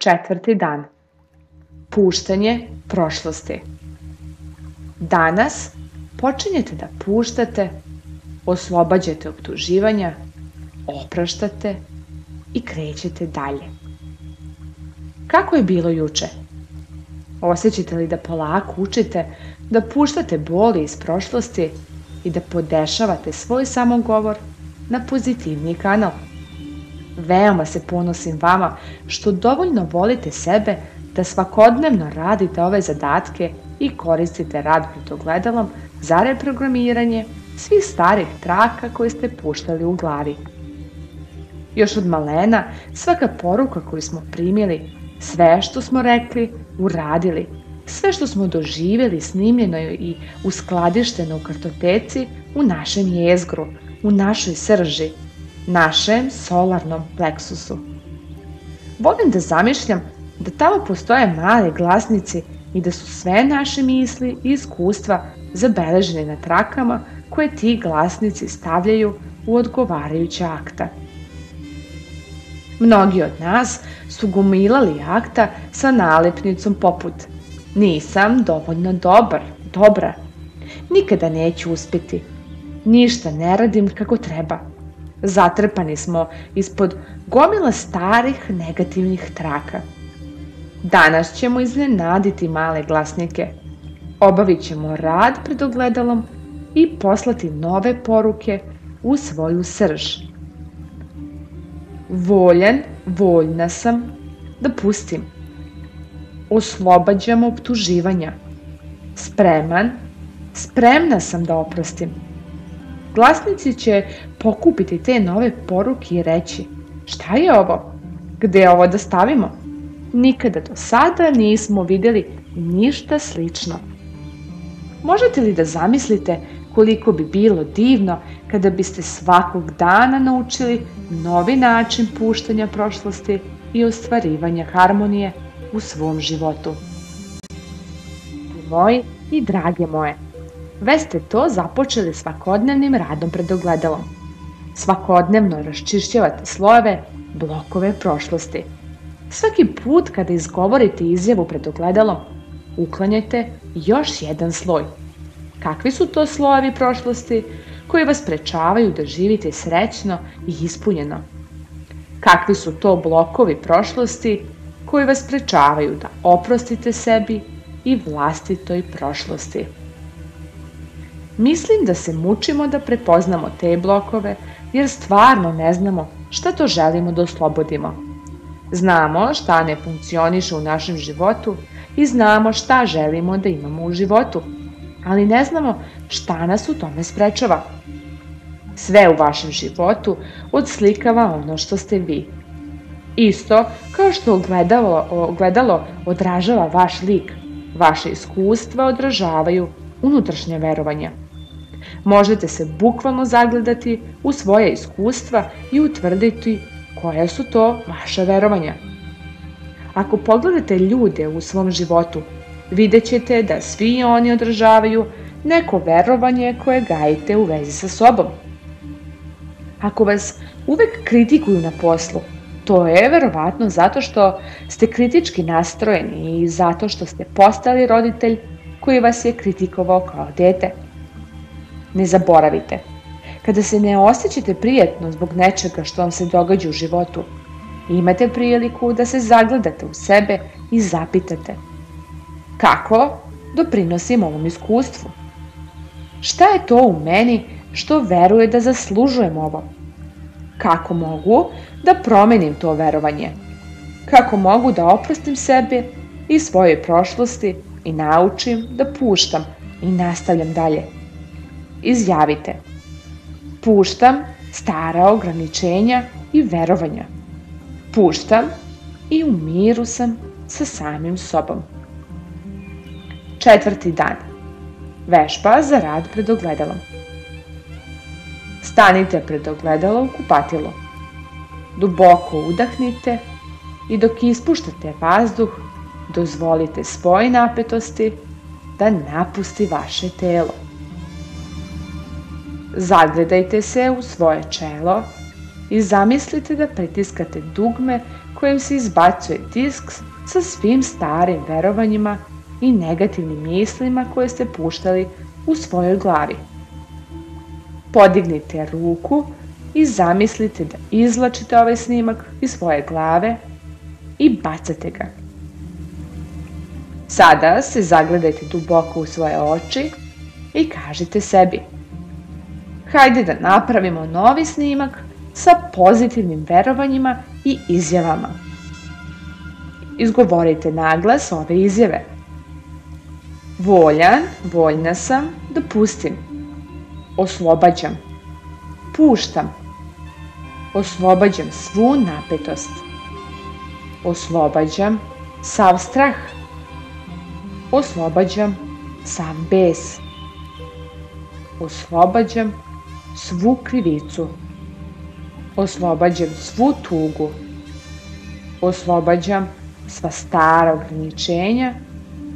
Četvrti dan. Puštanje prošlosti. Danas počinjete da puštate, oslobađate optuživanja, opraštate i krećete dalje. Kako je bilo juče? Osjećate li da polako učite da puštate boli iz prošlosti i da podešavate svoj samogovor na pozitivni kanal? Veoma se ponosim vama što dovoljno volite sebe da svakodnevno radite ove zadatke i koristite rad pred ogledalom za reprogramiranje svih starih traka koje ste puštali u glavi. Još od malena svaka poruka koju smo primili, sve što smo rekli, uradili, sve što smo doživjeli snimljeno i uskladišteno u kartoteci u našem jezgru, u našoj srži, našem solarnom pleksusu. Volim da zamišljam da tamo postoje mali glasnici i da su sve naše misli i iskustva zabeležene na trakama koje ti glasnici stavljaju u odgovarajuća akta. Mnogi od nas su gomilali akta sa nalepnicom poput Nisam dovoljno dobar, dobra. Nikada neću uspjeti. Ništa ne radim kako treba. Zatrpani smo ispod gomila starih negativnih traka. Danas ćemo iznenaditi male glasnike. Obavit ćemo rad pred ogledalom i poslati nove poruke u svoju srž. Voljen, voljna sam da pustim. Oslobađam optuživanja. Spreman, spremna sam da oprostim. Glasnici će pokupiti te nove poruke i reći šta je ovo? Gde ovo da stavimo? Nikada do sada nismo vidjeli ništa slično. Možete li da zamislite koliko bi bilo divno kada biste svakog dana naučili novi način puštanja prošlosti i ostvarivanja harmonije u svom životu. Moji i drage moje, već ste to započeli svakodnevnim radom pred ogledalom. Svakodnevno raščišćavate slojeve, blokove prošlosti. Svaki put kada izgovorite izjavu pred ogledalom, uklanjajte još jedan sloj. Kakvi su to slojevi prošlosti koji vas prečavaju da živite srećno i ispunjeno? Kakvi su to blokovi prošlosti koji vas prečavaju da oprostite sebi i vlastitoj prošlosti? Mislim da se mučimo da prepoznamo te blokove jer stvarno ne znamo šta to želimo da oslobodimo. Znamo šta ne funkcioniše u našem životu i znamo šta želimo da imamo u životu, ali ne znamo šta nas u tome sprečava. Sve u vašem životu odslikava ono što ste vi. Isto kao što ogledalo, odražava vaš lik, vaše iskustva odražavaju unutrašnje verovanja. Možete se bukvalno zagledati u svoje iskustva i utvrditi koja su to vaša verovanja. Ako pogledate ljude u svom životu, vidjet ćete da svi oni održavaju neko verovanje koje gajite u vezi sa sobom. Ako vas uvek kritikuju na poslu, to je verovatno zato što ste kritički nastrojeni i zato što ste postali roditelj koji vas je kritikovao kao dete. Ne zaboravite, kada se ne osjećate prijetno zbog nečega što vam se događa u životu, imate priliku da se zagledate u sebe i zapitate kako doprinosim ovom iskustvu. Šta je to u meni što veruje da zaslužujem ovo? Kako mogu da promenim to verovanje? Kako mogu da oprostim sebe i svoje prošlosti i naučim da puštam i nastavljam dalje? Izjavite. Puštam stara ograničenja i verovanja. Puštam i u miru sam sa samim sobom. Četvrti dan. Vežba za rad pred ogledalom. Stanite pred ogledalo u. Duboko udahnite i dok ispuštate vazduh, dozvolite svoj napetosti da napusti vaše telo. Zagledajte se u svoje čelo i zamislite da pritiskate dugme kojim se izbacuje disk sa svim starim verovanjima i negativnim mislima koje ste puštali u svojoj glavi. Podignite ruku i zamislite da izlačite ovaj snimak iz svoje glave i bacate ga. Sada se zagledajte duboko u svoje oči i kažite sebi Hajde da napravimo novi snimak sa pozitivnim verovanjima i izjavama. Izgovorite naglas ove izjave. Voljan, voljna sam, dopustim. Oslobađam. Puštam. Oslobađam svu napetost. Oslobađam sav strah. Oslobađam sav bes. Oslobađam svu krivicu. Oslobađam svu tugu. Oslobađam sva stara ograničenja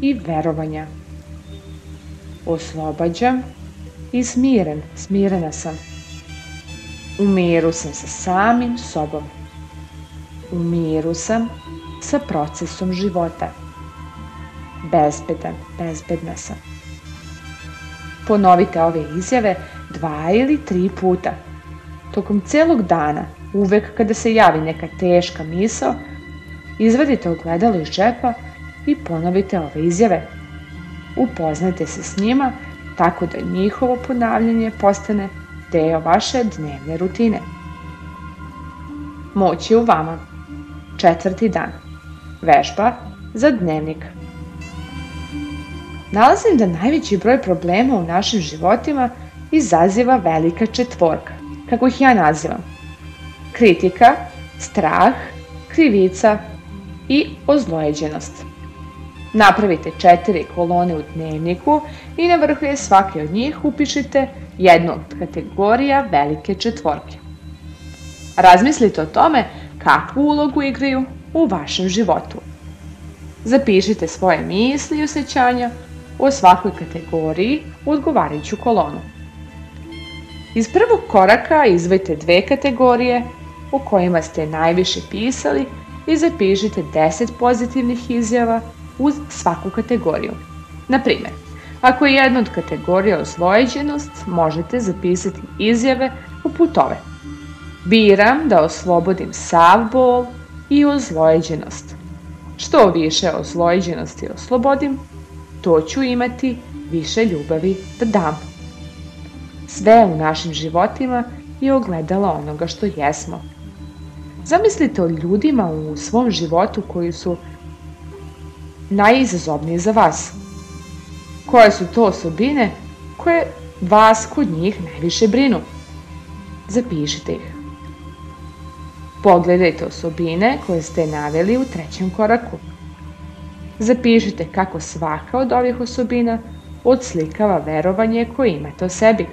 i verovanja. Oslobađam i smiren, smirena sam. U miru sam sa samim sobom. U miru sam sa procesom života. Bezbedan, bezbedna sam. Ponovite ove izjave dva ili tri puta. Tokom celog dana, uvek kada se javi neka teška misao, izvadite ogledalo iz džepa i ponovite ove izjave. Upoznajte se s njima tako da njihovo ponavljanje postane deo vaše dnevne rutine. Moć je u vama. Četvrti dan. Vežba za dnevnik. Nalazim da najveći broj problema u našim životima izaziva velika četvorka, kako ih ja nazivam. Kritika, strah, krivica i ozlojeđenost. Napravite četiri kolone u dnevniku i na vrhu je svake od njih upišite jednu od kategorija velike četvorke. Razmislite o tome kakvu ulogu igraju u vašem životu. Zapišite svoje misli i osjećanja o svakoj kategoriji u odgovarajuću kolonu. Iz prvog koraka izvojite dve kategorije u kojima ste najviše pisali i zapišite 10 pozitivnih izjava uz svaku kategoriju. Na primjer, ako je jedna od kategorija osvojeđenost, možete zapisati izjave poput ove. Biram da oslobodim sav bol i ozlojeđenost. Što više ozlojeđenosti oslobodim, to ću imati više ljubavi da dam. Sve u našim životima je ogledalo onoga što jesmo. Zamislite o ljudima u svom životu koji su najizazovniji za vas. Koje su to osobine koje vas kod njih najviše brinu? Zapišite ih. Pogledajte osobine koje ste naveli u trećem koraku. Zapišite kako svaka od ovih osobina odslikava verovanje koje imate o sebi.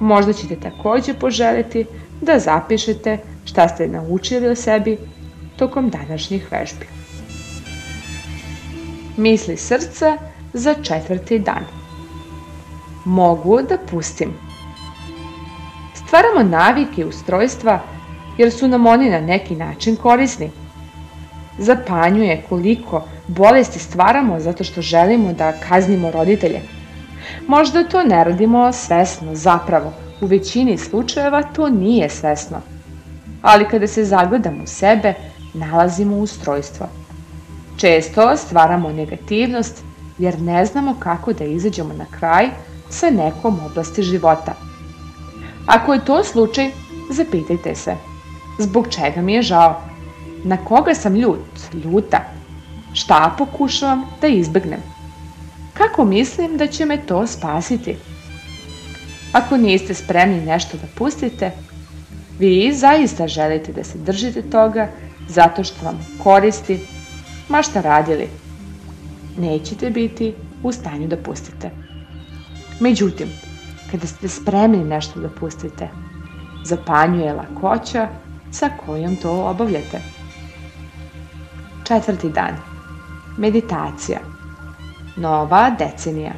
Možda ćete takođe poželiti da zapišete šta ste naučili o sebi tokom današnjih vežbi. Misli srca za četvrti dan. Mogu da pustim. Stvaramo navike i ustrojstva jer su nam oni na neki način korisni. Zapanjuje koliko bolesti stvaramo zato što želimo da kaznimo roditelje. Možda to ne radimo svesno, zapravo. U većini slučajeva to nije svesno. Ali kada se zagledamo u sebe, nalazimo ustrojstvo. Često stvaramo negativnost jer ne znamo kako da izađemo na kraj sa nekom oblasti života. Ako je to slučaj, zapitajte se, zbog čega mi je žao? Na koga sam ljut, ljuta? Šta pokušavam da izbegnem? Kako mislim da će me to spasiti? Ako niste spremni nešto da pustite, vi zaista želite da se držite toga zato što vam koristi, ma šta radili. Nećete biti u stanju da pustite. Međutim, kada ste spremni nešto da pustite, zapanjuje lakoća sa kojom to obavljate. Četvrti dan. Meditacija. Nova decenija.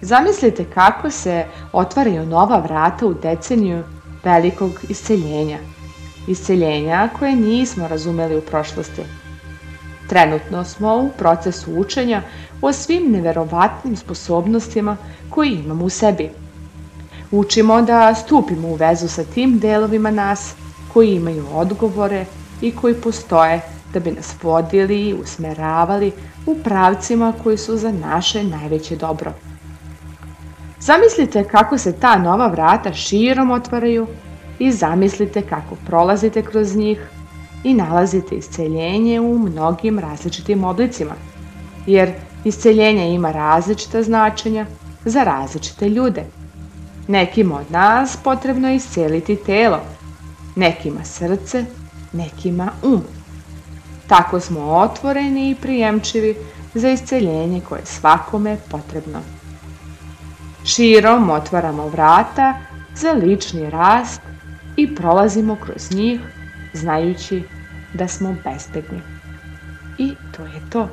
Zamislite kako se otvaraju nova vrata u deceniju velikog isceljenja. Isceljenja koje nismo razumeli u prošlosti. Trenutno smo u procesu učenja o svim neverovatnim sposobnostima koje imamo u sebi. Učimo da stupimo u vezu sa tim delovima nas koji imaju odgovore i koji postoje da bi nas vodili i usmeravali u pravcima koji su za naše najveće dobro. Zamislite kako se ta nova vrata širom otvaraju i zamislite kako prolazite kroz njih i nalazite isceljenje u mnogim različitim oblicima. Jer isceljenje ima različita značenja za različite ljude. Nekim od nas potrebno je isceliti telo, nekima srce, nekima um. Tako smo otvoreni i prijemčivi za isceljenje koje je svakome potrebno. Širom otvaramo vrata za lični rast i prolazimo kroz njih znajući da smo bezbedni. I to je to.